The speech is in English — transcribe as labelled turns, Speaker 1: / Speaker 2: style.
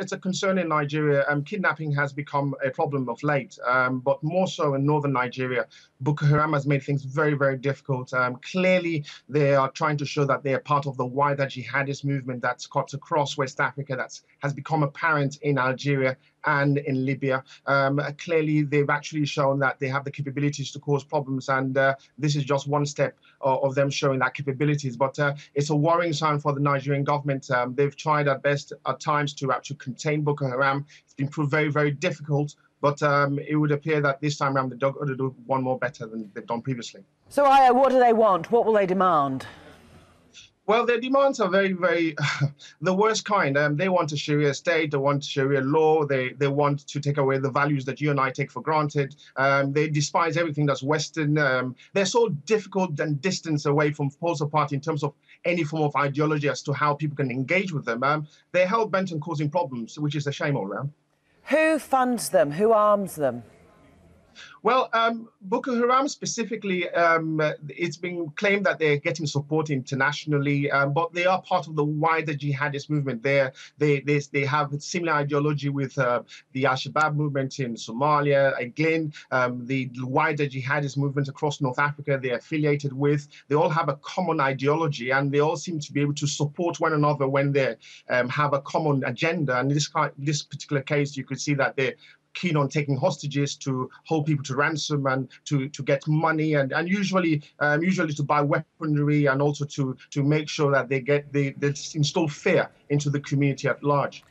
Speaker 1: it's a concern in Nigeria. Um, kidnapping has become a problem of late, um, but more so in northern Nigeria. Boko Haram has made things very, very difficult. Um, clearly, they are trying to show that they are part of the wider jihadist movement that's cuts across West Africa, that has become apparent in Algeria and in Libya. Um, clearly, they've actually shown that they have the capabilities to cause problems, and uh, this is just one step uh, of them showing that capabilities. But uh, it's a worrying sign for the Nigerian government. Um, they've tried at best at times to actually contain Boko Haram. It's been proved very, very difficult. But um, it would appear that this time around, they're going to do one more better than they've done previously.
Speaker 2: So, Aya, what do they want? What will they demand?
Speaker 1: Well, their demands are very, very the worst kind. Um, they want a Sharia state. They want Sharia law. They they want to take away the values that you and I take for granted. Um, they despise everything that's Western. Um, they're so difficult and distant away from poles apart in terms of any form of ideology as to how people can engage with them. Um, they're hell bent on causing problems, which is a shame all around.
Speaker 2: Who funds them? Who arms them?
Speaker 1: Well, um, Boko Haram specifically, um, it's been claimed that they're getting support internationally, um, but they are part of the wider jihadist movement. There, they, they they have similar ideology with uh, the Al Shabaab movement in Somalia. Again, um, the wider jihadist movement across North Africa they're affiliated with. They all have a common ideology, and they all seem to be able to support one another when they um, have a common agenda. And in this this particular case, you could see that they're keen on taking hostages to hold people to ransom and to, to get money and, and usually um, usually to buy weaponry and also to to make sure that they get they, they install fear into the community at large.